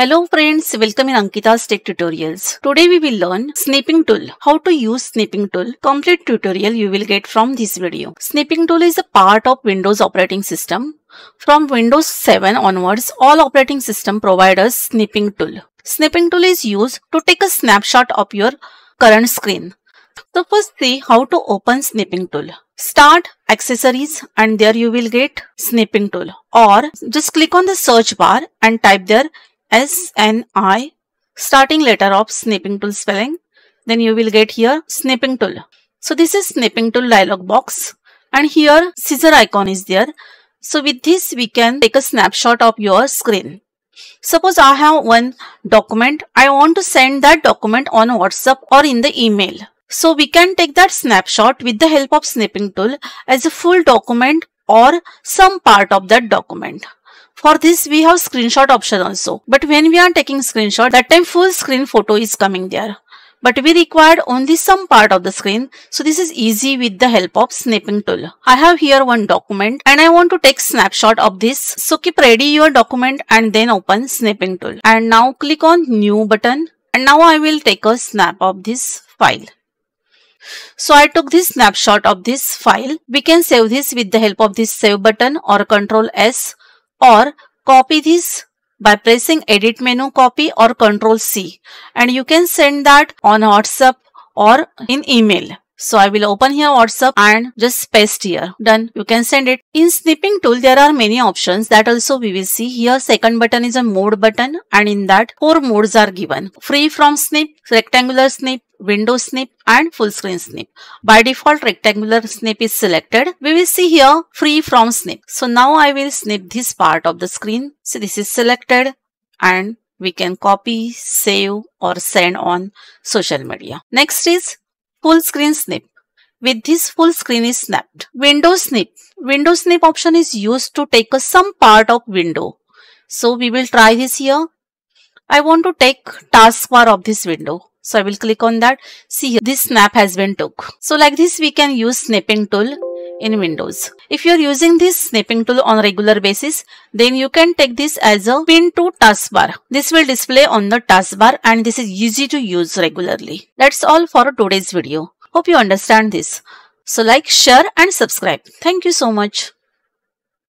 Hello friends, welcome in Ankita's Tech Tutorials. Today we will learn Snipping Tool. How to use Snipping Tool. Complete tutorial you will get from this video. Snipping Tool is a part of Windows operating system. From Windows 7 onwards, all operating system provide Snipping Tool. Snipping Tool is used to take a snapshot of your current screen. So first see how to open Snipping Tool. Start accessories and there you will get snipping tool or just click on the search bar and type there SNI starting letter of snipping tool spelling. Then you will get here snipping tool. So this is snipping tool dialog box and here scissor icon is there. So with this we can take a snapshot of your screen. Suppose I have one document. I want to send that document on WhatsApp or in the email. So we can take that snapshot with the help of snipping tool as a full document or some part of that document. For this, we have screenshot option also. But when we are taking screenshot, that time full screen photo is coming there. But we required only some part of the screen. So this is easy with the help of snipping tool. I have here one document and I want to take snapshot of this. So keep ready your document and then open snipping tool. And now click on new button. And now I will take a snap of this file. So I took this snapshot of this file. We can save this with the help of this save button or control S or copy this by pressing edit menu copy or control C and you can send that on WhatsApp or in email. So I will open here WhatsApp and just paste here. Done. You can send it. In snipping tool, there are many options that also we will see. Here second button is a mode button and in that four modes are given. Free form snip, rectangular snip, window snip and full screen snip. By default rectangular snip is selected. We will see here free form snip. So now I will snip this part of the screen. So this is selected and we can copy, save or send on social media. Next is full screen snip. With this full screen is snapped. Window snip. Window snip option is used to take a some part of window. So we will try this here. I want to take taskbar of this window. So I will click on that. See here, this snap has been took. So like this we can use snipping tool in Windows. If you are using this snipping tool on regular basis, then you can take this as a pin to taskbar. This will display on the taskbar and this is easy to use regularly. That's all for today's video. Hope you understand this. So like, share and subscribe. Thank you so much.